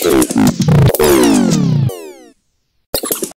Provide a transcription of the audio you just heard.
cold.